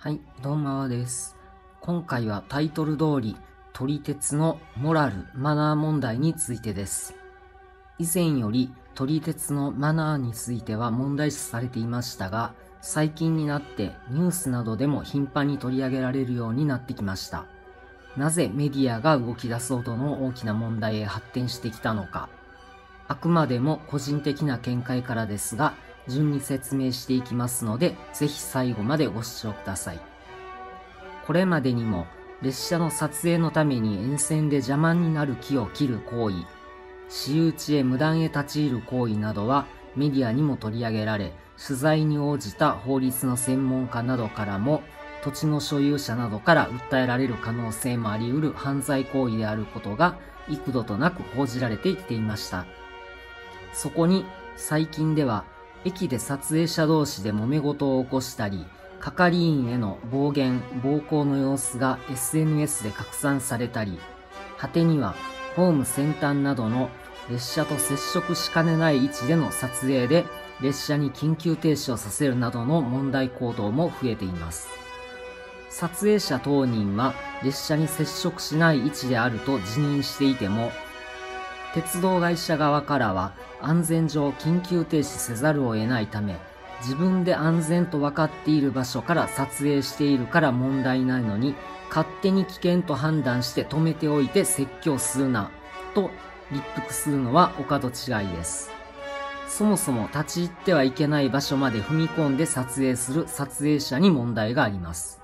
はい、どうもです。今回はタイトル通り、撮り鉄のモラル、マナー問題についてです。以前より撮り鉄のマナーについては問題視されていましたが、最近になってニュースなどでも頻繁に取り上げられるようになってきました。なぜメディアが動き出すほどの大きな問題へ発展してきたのか。あくまでも個人的な見解からですが、順に説明していきますので、ぜひ最後までご視聴ください。これまでにも、列車の撮影のために沿線で邪魔になる木を切る行為、私有地へ無断へ立ち入る行為などはメディアにも取り上げられ、取材に応じた法律の専門家などからも、土地の所有者などから訴えられる可能性もあり得る犯罪行為であることが幾度となく報じられてきていました。そこに最近では駅で撮影者同士で揉め事を起こしたり、係員への暴言、暴行の様子が SNS で拡散されたり、果てにはホーム先端などの列車と接触しかねない位置での撮影で列車に緊急停止をさせるなどの問題行動も増えています。撮影者当人は列車に接触しない位置であると自認していても、鉄道会社側からは安全上緊急停止せざるを得ないため、自分で安全と分かっている場所から撮影しているから問題ないのに、勝手に危険と判断して止めておいて説教するな、と立腹するのはお門違いです。そもそも立ち入ってはいけない場所まで踏み込んで撮影する撮影者に問題があります。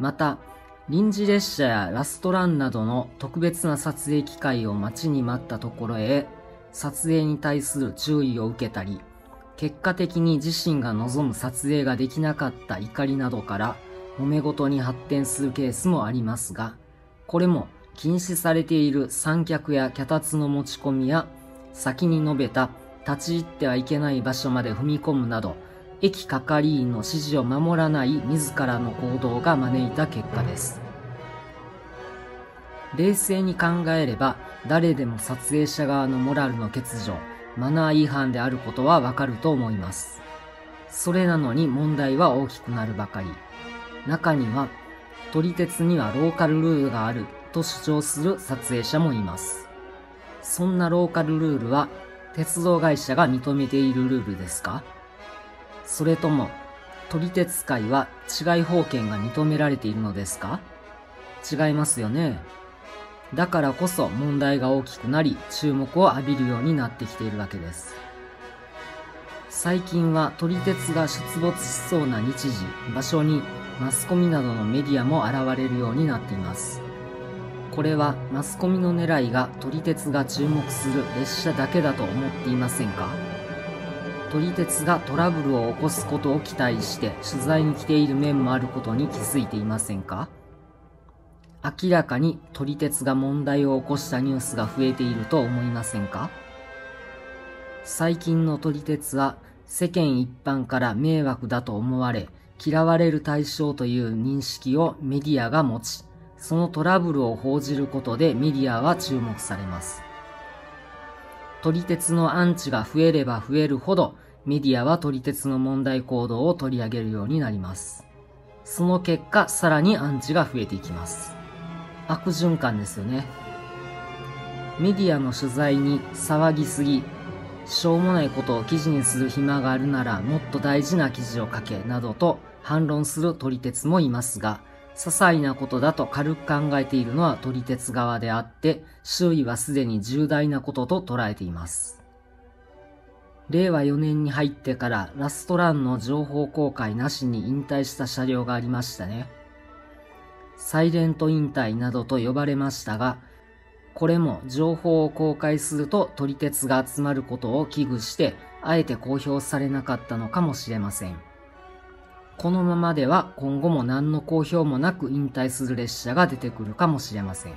また、臨時列車やラストランなどの特別な撮影機会を待ちに待ったところへ、撮影に対する注意を受けたり、結果的に自身が望む撮影ができなかった怒りなどから、揉め事に発展するケースもありますが、これも禁止されている三脚や脚立の持ち込みや、先に述べた立ち入ってはいけない場所まで踏み込むなど、駅係員の指示を守らない自らの行動が招いた結果です。冷静に考えれば、誰でも撮影者側のモラルの欠如、マナー違反であることはわかると思います。それなのに問題は大きくなるばかり。中には、撮り鉄にはローカルルールがあると主張する撮影者もいます。そんなローカルルールは、鉄道会社が認めているルールですか？それとも、撮り鉄会は違い法権が認められているのですか？違いますよね。だからこそ問題が大きくなり注目を浴びるようになってきているわけです。最近は撮り鉄が出没しそうな日時、場所にマスコミなどのメディアも現れるようになっています。これはマスコミの狙いが撮り鉄が注目する列車だけだと思っていませんか？撮り鉄がトラブルを起こすことを期待して取材に来ている面もあることに気づいていませんか？明らかに撮り鉄が問題を起こしたニュースが増えていると思いませんか？最近の撮り鉄は世間一般から迷惑だと思われ嫌われる対象という認識をメディアが持ちそのトラブルを報じることでメディアは注目されます。撮り鉄のアンチが増えれば増えるほどメディアは撮り鉄の問題行動を取り上げるようになります。その結果さらにアンチが増えていきます。悪循環ですよね。メディアの取材に騒ぎすぎ、しょうもないことを記事にする暇があるならもっと大事な記事を書けなどと反論する撮り鉄もいますが、些細なことだと軽く考えているのは撮り鉄側であって、周囲はすでに重大なことと捉えています。令和4年に入ってからラストランの情報公開なしに引退した車両がありましたね。サイレント引退などと呼ばれましたが、これも情報を公開すると撮り鉄が集まることを危惧して、あえて公表されなかったのかもしれません。このままでは今後も何の公表もなく引退する列車が出てくるかもしれません。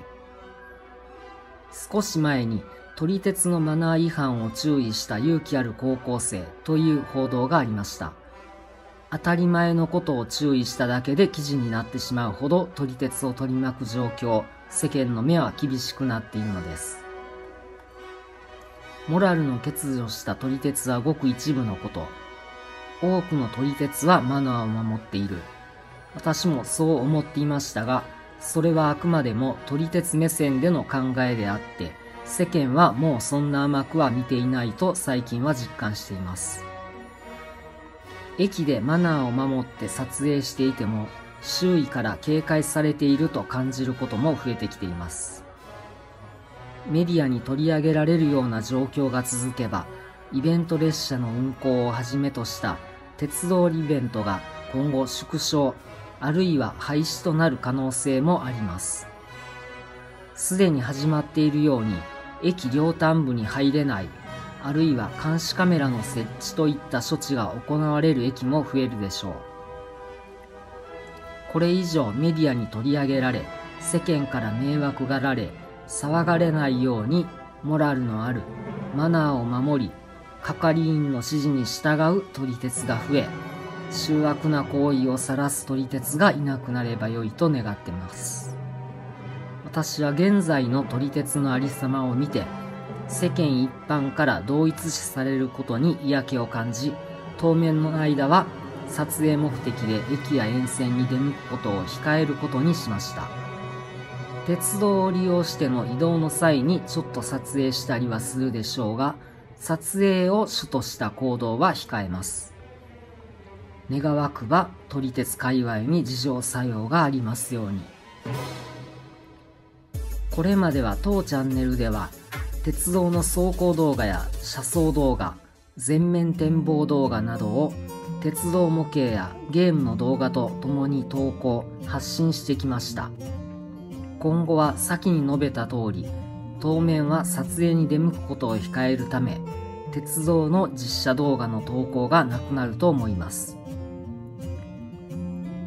少し前に撮り鉄のマナー違反を注意した勇気ある高校生という報道がありました。当たり前のことを注意しただけで記事になってしまうほど撮り鉄を取り巻く状況、世間の目は厳しくなっているのです。モラルの欠如した撮り鉄はごく一部のこと。多くの撮り鉄はマナーを守っている。私もそう思っていましたが、それはあくまでも撮り鉄目線での考えであって、世間はもうそんな甘くは見ていないと最近は実感しています。駅でマナーを守って撮影していても、周囲から警戒されていると感じることも増えてきています。メディアに取り上げられるような状況が続けば、イベント列車の運行をはじめとした鉄道イベントが今後縮小、あるいは廃止となる可能性もあります。すでに始まっているように、駅両端部に入れない、あるいは監視カメラの設置といった処置が行われる駅も増えるでしょう。これ以上メディアに取り上げられ、世間から迷惑がられ、騒がれないようにモラルのあるマナーを守り、係員の指示に従う撮り鉄が増え、醜悪な行為を晒す撮り鉄がいなくなればよいと願ってます。私は現在の撮り鉄のありさまを見て、世間一般から同一視されることに嫌気を感じ、当面の間は撮影目的で駅や沿線に出向くことを控えることにしました。鉄道を利用しての移動の際にちょっと撮影したりはするでしょうが、撮影を主とした行動は控えます。願わくば撮り鉄界隈に事情作用がありますように。これまでは当チャンネルでは鉄道の走行動画や車窓動画、全面展望動画などを鉄道模型やゲームの動画と共に投稿、発信してきました。今後は先に述べた通り、当面は撮影に出向くことを控えるため、鉄道の実写動画の投稿がなくなると思います。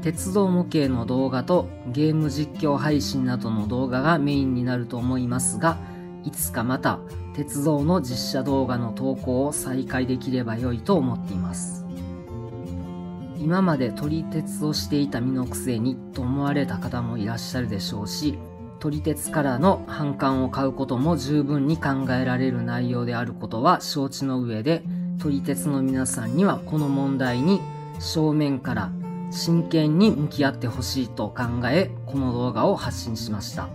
鉄道模型の動画とゲーム実況配信などの動画がメインになると思いますが、いつかまた鉄道の実写動画の投稿を再開できれば良いと思っています。今まで撮り鉄をしていた身のくせにと思われた方もいらっしゃるでしょうし、撮り鉄からの反感を買うことも十分に考えられる内容であることは承知の上で、撮り鉄の皆さんにはこの問題に正面から真剣に向き合ってほしいと考え、この動画を発信しました。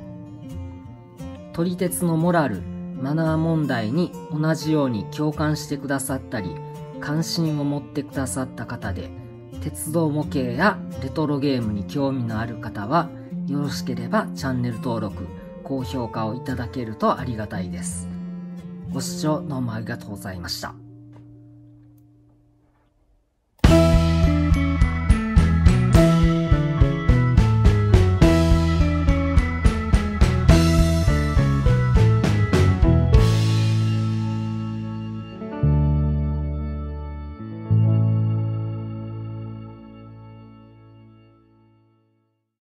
撮り鉄のモラル、マナー問題に同じように共感してくださったり、関心を持ってくださった方で、鉄道模型やレトロゲームに興味のある方は、よろしければチャンネル登録、高評価をいただけるとありがたいです。ご視聴どうもありがとうございました。